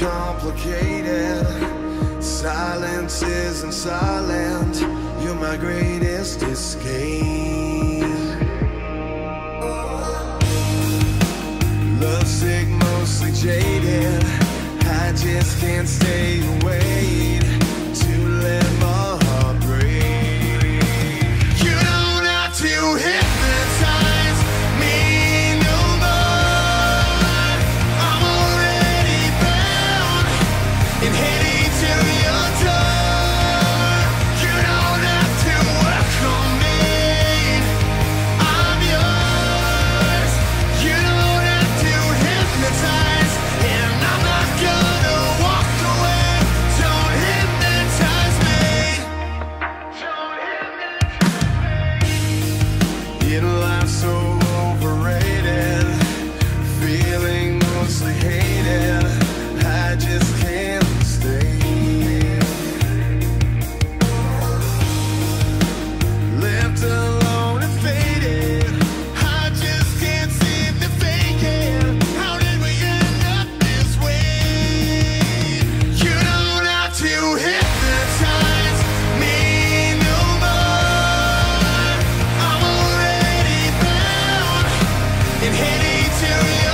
complicated. Silence isn't silent. You're my greatest escape. Lovesick, mostly jaded. I just can't stay away. serious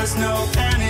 there's no panic.